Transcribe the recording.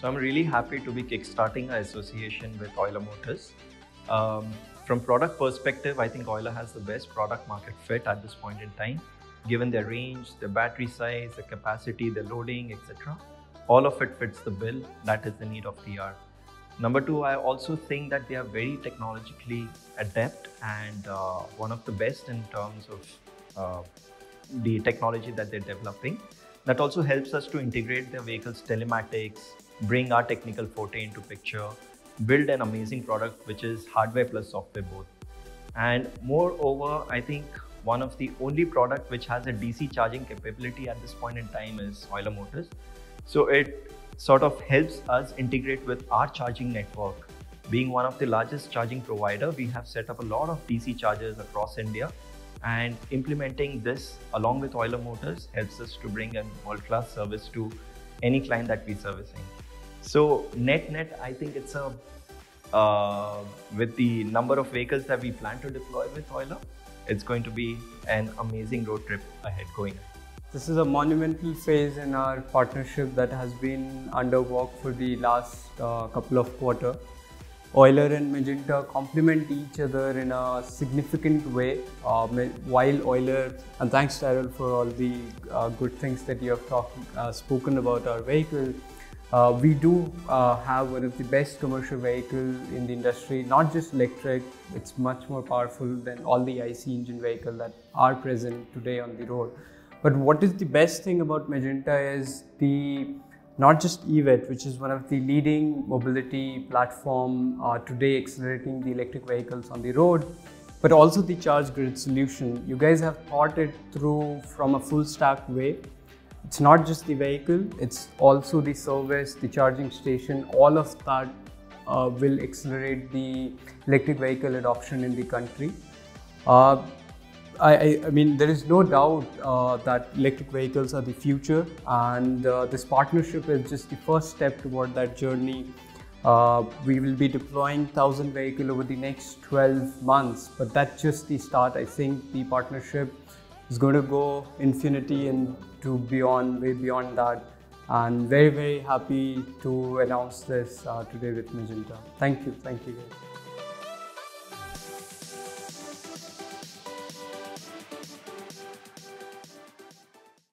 So I'm really happy to be kickstarting our association with Euler Motors. Um, from product perspective, I think Euler has the best product market fit at this point in time, given their range, their battery size, the capacity, the loading, etc. All of it fits the bill. That is the need of the hour. Number two, I also think that they are very technologically adept and uh, one of the best in terms of uh, the technology that they're developing. That also helps us to integrate their vehicles telematics, bring our technical forte into picture, build an amazing product which is hardware plus software both. And moreover, I think one of the only product which has a DC charging capability at this point in time is Euler Motors. So it sort of helps us integrate with our charging network. Being one of the largest charging provider, we have set up a lot of DC chargers across India and implementing this along with Euler Motors helps us to bring a world-class service to any client that we're servicing. So net net, I think it's a uh, with the number of vehicles that we plan to deploy with Euler, it's going to be an amazing road trip ahead going. This is a monumental phase in our partnership that has been under work for the last uh, couple of quarter. Euler and Magenta complement each other in a significant way. Uh, while Euler, and thanks Daryl for all the uh, good things that you have talk, uh, spoken about our vehicle. Uh, we do uh, have one of the best commercial vehicle in the industry, not just electric, it's much more powerful than all the IC engine vehicle that are present today on the road. But what is the best thing about Magenta is the not just EVET, which is one of the leading mobility platform uh, today accelerating the electric vehicles on the road, but also the ChargeGrid solution. You guys have thought it through from a full stack way it's not just the vehicle, it's also the service, the charging station, all of that uh, will accelerate the electric vehicle adoption in the country. Uh, I, I, mean, there is no doubt uh, that electric vehicles are the future, and uh, this partnership is just the first step toward that journey. Uh, we will be deploying 1,000 vehicles over the next 12 months, but that's just the start. I think the partnership is going to go infinity and to beyond, way beyond that. And very, very happy to announce this uh, today with Magenta. Thank you. Thank you. Guys.